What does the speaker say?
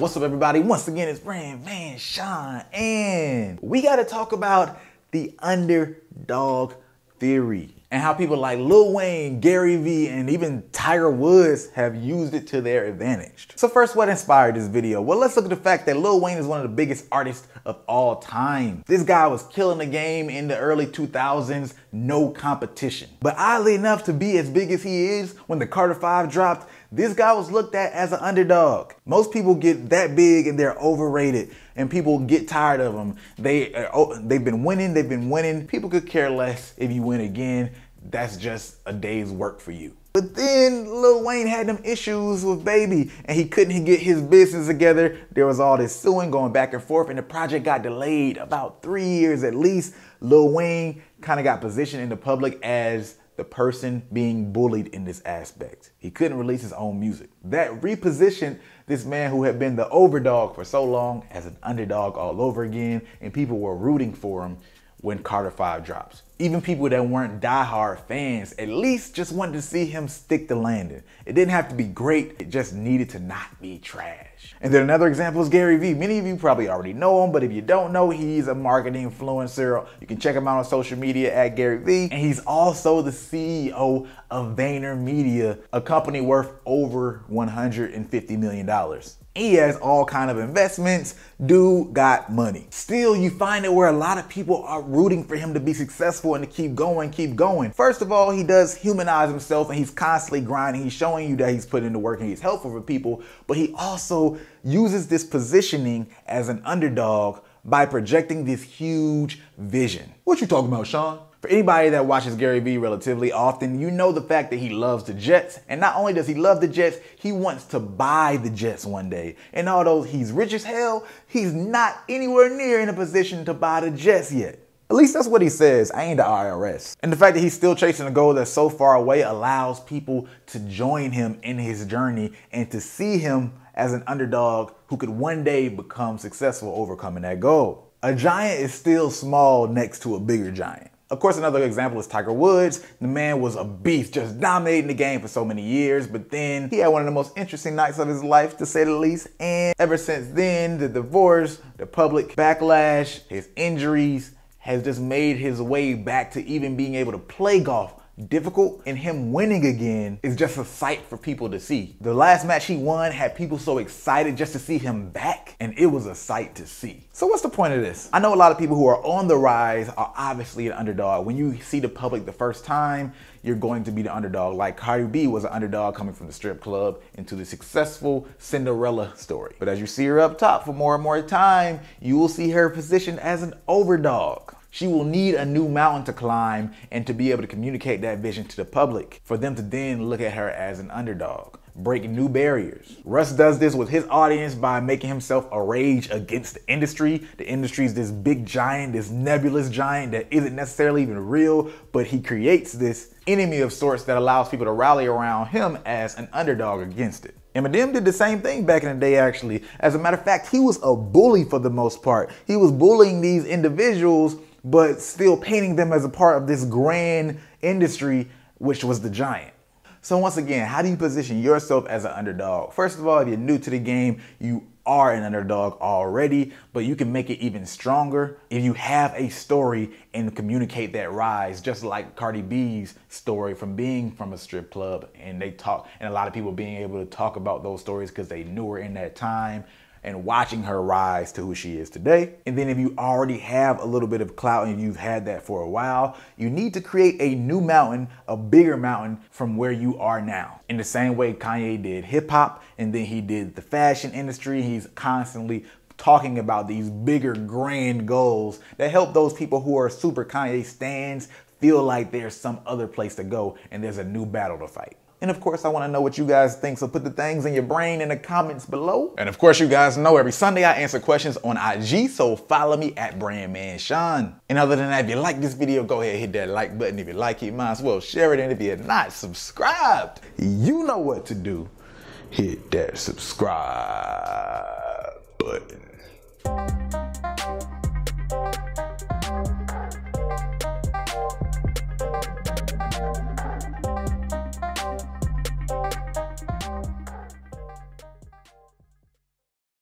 what's up everybody? Once again, it's Brand Man Sean, and we gotta talk about the underdog theory and how people like Lil Wayne, Gary Vee, and even Tiger Woods have used it to their advantage. So first, what inspired this video? Well, let's look at the fact that Lil Wayne is one of the biggest artists of all time. This guy was killing the game in the early 2000s, no competition. But oddly enough, to be as big as he is, when the Carter 5 dropped, this guy was looked at as an underdog. Most people get that big and they're overrated and people get tired of them. They, uh, oh, they've been winning, they've been winning. People could care less if you win again. That's just a day's work for you. But then Lil Wayne had them issues with Baby and he couldn't get his business together. There was all this suing going back and forth and the project got delayed about three years at least. Lil Wayne kind of got positioned in the public as the person being bullied in this aspect. He couldn't release his own music. That repositioned this man who had been the overdog for so long as an underdog all over again, and people were rooting for him when Carter 5 drops. Even people that weren't diehard fans at least just wanted to see him stick the landing. It didn't have to be great, it just needed to not be trash. And then another example is Gary Vee. Many of you probably already know him, but if you don't know, he's a marketing influencer. You can check him out on social media at Gary Vee. And he's also the CEO of VaynerMedia, a company worth over $150 million. He has all kind of investments. Dude got money. Still, you find it where a lot of people are rooting for him to be successful and to keep going, keep going. First of all, he does humanize himself and he's constantly grinding. He's showing you that he's putting in the work and he's helpful for people, but he also uses this positioning as an underdog by projecting this huge vision. What you talking about, Sean? For anybody that watches Gary Vee relatively often, you know the fact that he loves the Jets. And not only does he love the Jets, he wants to buy the Jets one day. And although he's rich as hell, he's not anywhere near in a position to buy the Jets yet. At least that's what he says. I ain't the IRS. And the fact that he's still chasing a goal that's so far away allows people to join him in his journey and to see him as an underdog who could one day become successful overcoming that goal. A giant is still small next to a bigger giant. Of course, another example is Tiger Woods. The man was a beast, just dominating the game for so many years, but then he had one of the most interesting nights of his life, to say the least. And ever since then, the divorce, the public backlash, his injuries has just made his way back to even being able to play golf difficult and him winning again is just a sight for people to see. The last match he won had people so excited just to see him back and it was a sight to see. So what's the point of this? I know a lot of people who are on the rise are obviously an underdog. When you see the public the first time, you're going to be the underdog. Like Cardi B was an underdog coming from the strip club into the successful Cinderella story. But as you see her up top for more and more time, you will see her positioned as an overdog. She will need a new mountain to climb and to be able to communicate that vision to the public for them to then look at her as an underdog break new barriers. Russ does this with his audience by making himself a rage against the industry. The industry is this big giant, this nebulous giant that isn't necessarily even real, but he creates this enemy of sorts that allows people to rally around him as an underdog against it. Eminem did the same thing back in the day, actually. As a matter of fact, he was a bully for the most part. He was bullying these individuals but still painting them as a part of this grand industry, which was the giant. So once again, how do you position yourself as an underdog? First of all, if you're new to the game, you are an underdog already, but you can make it even stronger if you have a story and communicate that rise, just like Cardi B's story from being from a strip club. And they talk, and a lot of people being able to talk about those stories because they knew her in that time and watching her rise to who she is today. And then if you already have a little bit of clout and you've had that for a while, you need to create a new mountain, a bigger mountain from where you are now. In the same way Kanye did hip hop and then he did the fashion industry, he's constantly talking about these bigger grand goals that help those people who are super Kanye stands feel like there's some other place to go and there's a new battle to fight. And of course, I want to know what you guys think, so put the things in your brain in the comments below. And of course, you guys know every Sunday I answer questions on IG, so follow me at Brandman Sean. And other than that, if you like this video, go ahead hit that like button. If you like it, might as well share it. And if you're not subscribed, you know what to do. Hit that subscribe button.